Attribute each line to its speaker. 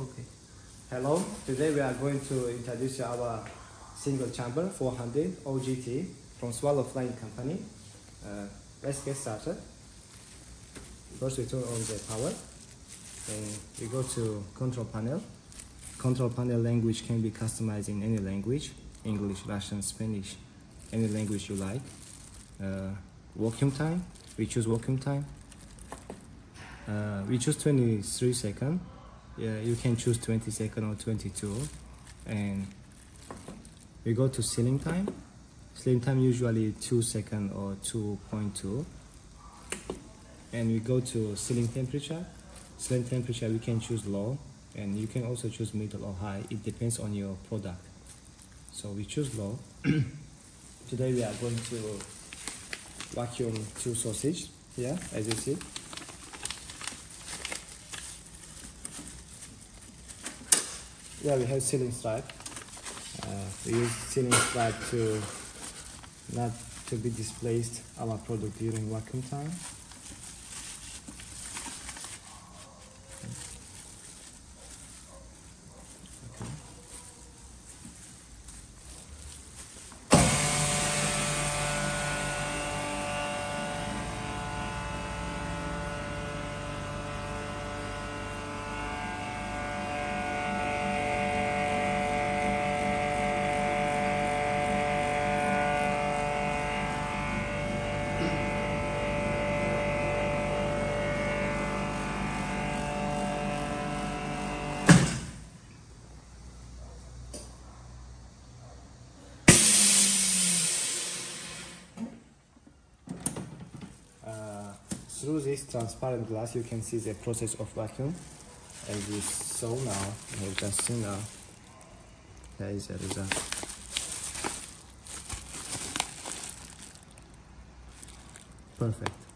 Speaker 1: Okay.
Speaker 2: Hello, today we are going to introduce our single chamber 400 OGT from Swallow Flying Company. Uh, let's get started. First we turn on the power. Then we go to control panel. Control panel language can be customized in any language, English, Russian, Spanish, any language you like. Uh, vacuum time, we choose vacuum time. Uh, we choose 23 second. Yeah, you can choose 20 second or 22. And we go to sealing time. Sealing time usually 2 second or 2.2. And we go to sealing temperature. Sealing temperature we can choose low and you can also choose middle or high. It depends on your product. So we choose low. Today we are going to vacuum two sausage here as you see. Yeah, we have sealing stripe. Uh, we use sealing stripe to not to be displaced our product during vacuum time. Uh, through this transparent glass you can see the process of vacuum. As we saw now have just seen now there is a result perfect